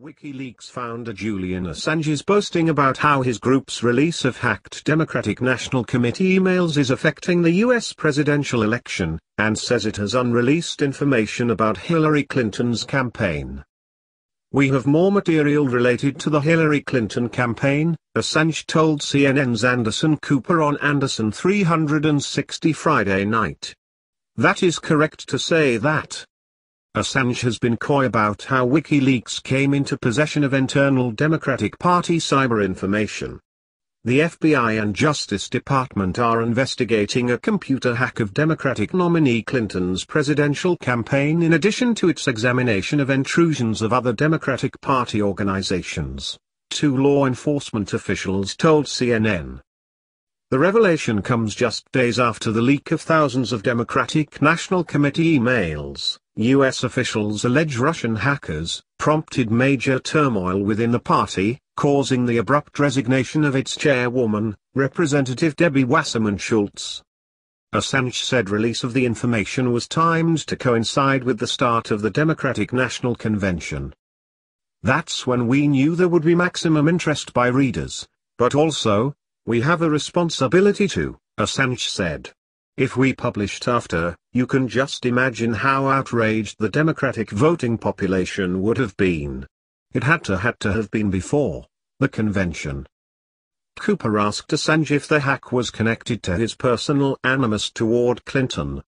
WikiLeaks founder Julian Assange is boasting about how his group's release of hacked Democratic National Committee emails is affecting the U.S. presidential election, and says it has unreleased information about Hillary Clinton's campaign. We have more material related to the Hillary Clinton campaign, Assange told CNN's Anderson Cooper on Anderson 360 Friday night. That is correct to say that, Assange has been coy about how WikiLeaks came into possession of internal Democratic Party cyber information. The FBI and Justice Department are investigating a computer hack of Democratic nominee Clinton's presidential campaign in addition to its examination of intrusions of other Democratic Party organizations, two law enforcement officials told CNN. The revelation comes just days after the leak of thousands of Democratic National Committee emails, U.S. officials allege Russian hackers, prompted major turmoil within the party, causing the abrupt resignation of its chairwoman, Representative Debbie Wasserman Schultz. Assange said release of the information was timed to coincide with the start of the Democratic National Convention. That's when we knew there would be maximum interest by readers, but also, we have a responsibility to, Assange said. If we published after, you can just imagine how outraged the Democratic voting population would have been. It had to had to have been before the convention. Cooper asked Assange if the hack was connected to his personal animus toward Clinton.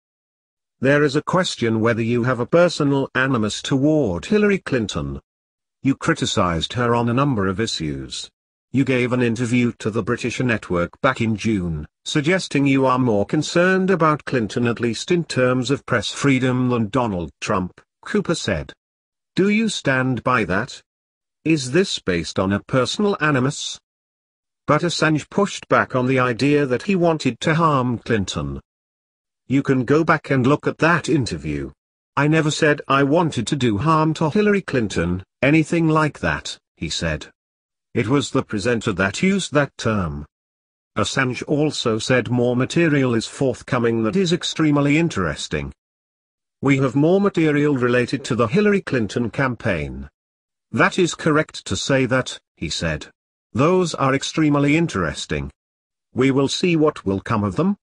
There is a question whether you have a personal animus toward Hillary Clinton. You criticized her on a number of issues. You gave an interview to the British network back in June, suggesting you are more concerned about Clinton at least in terms of press freedom than Donald Trump, Cooper said. Do you stand by that? Is this based on a personal animus? But Assange pushed back on the idea that he wanted to harm Clinton. You can go back and look at that interview. I never said I wanted to do harm to Hillary Clinton, anything like that, he said. It was the presenter that used that term. Assange also said more material is forthcoming that is extremely interesting. We have more material related to the Hillary Clinton campaign. That is correct to say that, he said. Those are extremely interesting. We will see what will come of them.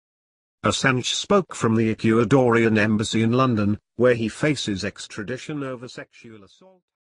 Assange spoke from the Ecuadorian embassy in London, where he faces extradition over sexual assault.